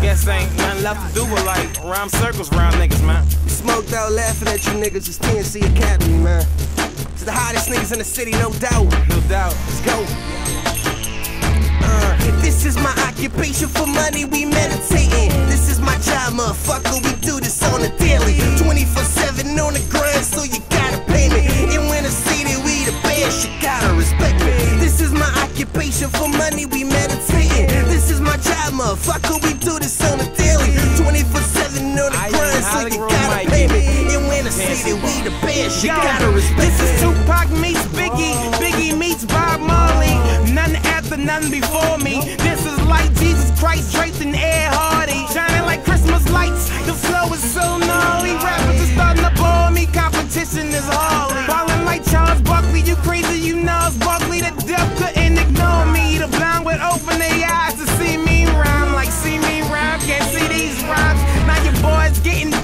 guess ain't nothing left to do but like rhyme circles around niggas, man. Smoked out laughing at you niggas, it's TNC Academy, man. It's the hottest niggas in the city, no doubt. No doubt. Let's go. Uh, this is my occupation for money, we meditating. This is my job, motherfucker, we do this on the daily. 24 7 on the grind, so you gotta pay me. And when I say that we the best, you gotta respect me. This is my occupation for money, we meditating. This is my job, motherfucker, we say that we the best, you Yo, gotta respect This is me. Tupac meets Biggie, Biggie meets Bob Marley. None after, none before me. This is like Jesus Christ draped in Air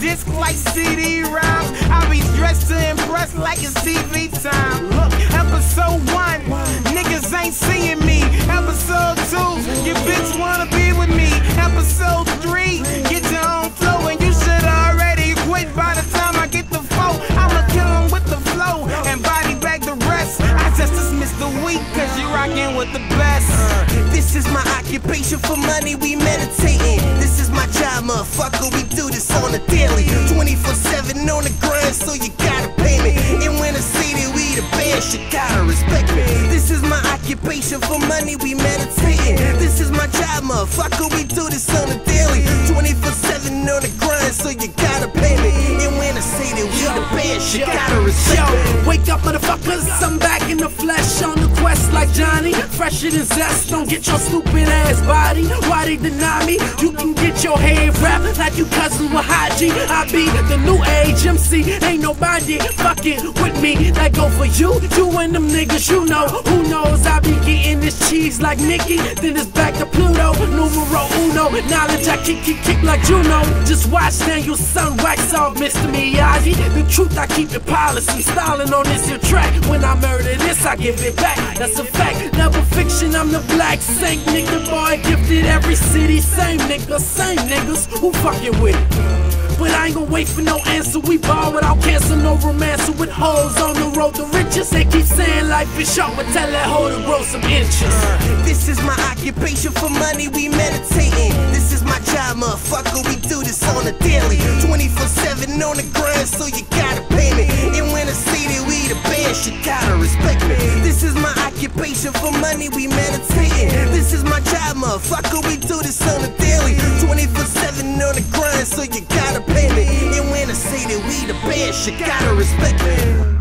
disc like CD rhymes. I be dressed to impress like it's TV time. Look, episode one, niggas ain't seeing me. Episode two, your bitch wanna be with me. Episode three, get your own flow and you should already quit by the time I get the four. I'ma kill 'em with the flow and body bag the rest. I just dismissed the week cause you rockin' with the best. This is my occupation for money, we meditating. This is my job, motherfucker, we do this on a daily. 24 7 on the grind, so you gotta pay me. And when I say that we the best, you gotta respect me. This is my occupation for money, we meditating. This is my job, motherfucker, we do this on a daily. 24 7 on the grind, so you gotta pay me. And when I say that we the best, you gotta respect me. Yo, wake up, motherfuckers. I'm back in the flesh on the quest like Johnny. Fresher than zest. Don't get your stupid ass body. Why they deny me? You can get your head wrapped like you cousins with Haji. I be the new age MC. Ain't nobody fucking with me. That go for you, you and them niggas. You know who knows? I be getting this cheese like Mickey. Then it's back to Pluto. Numero uno. Knowledge I kick, kick, kick like Juno. Just watch Daniel-san wax off Mr. Miyagi. The truth I keep it policy. Styling on this your track. When I murder this, I give it back. That's a fact. Never fiction. I'm the black saint nigga boy. Gifted every city. Same nigga, same niggas. Who fucking with it? But I ain't gonna wait for no answer. We ball without cancer, no romance with hoes on the road The riches. They keep saying life is short, but tell that hoe to grow some inches. This is my occupation for money, we meditating. This is my job, motherfucker, we do this on a daily. 24 7 on the grind, so you gotta gotta respect me. This is my occupation for money, we meditating. This is my job, motherfucker, we do this on a daily. 24 7 on the grind, so you gotta pay me. And when I say that we the best, you gotta respect me.